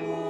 Oh.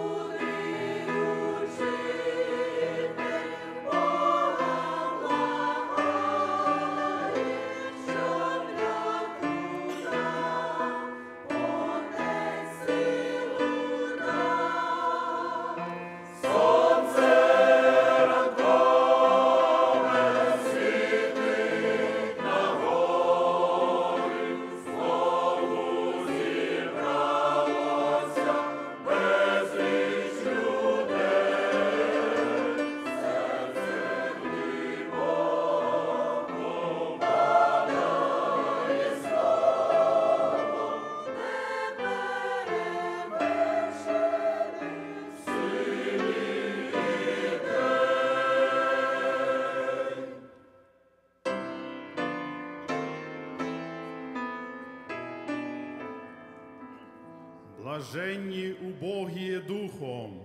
Блаженні убогі духом.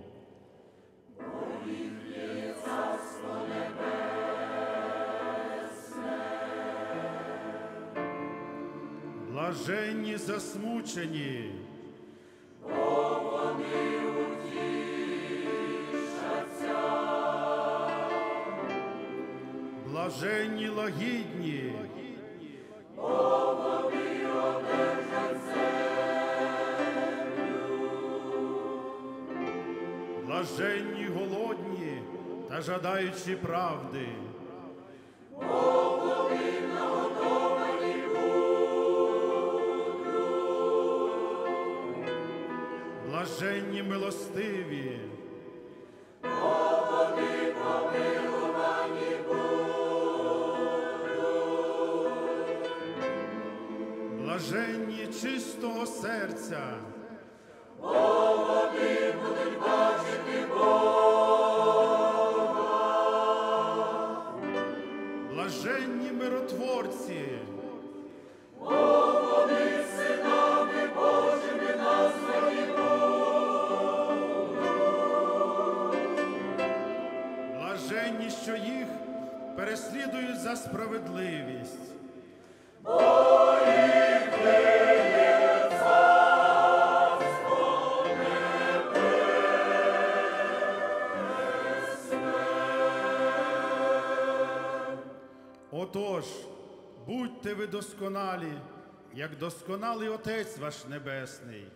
Блаженні засмучені. Блаженні лагідні. Блаженні голодні та жадаючі правди. Блаженні милостиві. Блаженні чистого серця. Блаженні Блаженні, що їх переслідують за справедливість. Отож, будьте ви досконалі, як досконалий Отець ваш Небесний.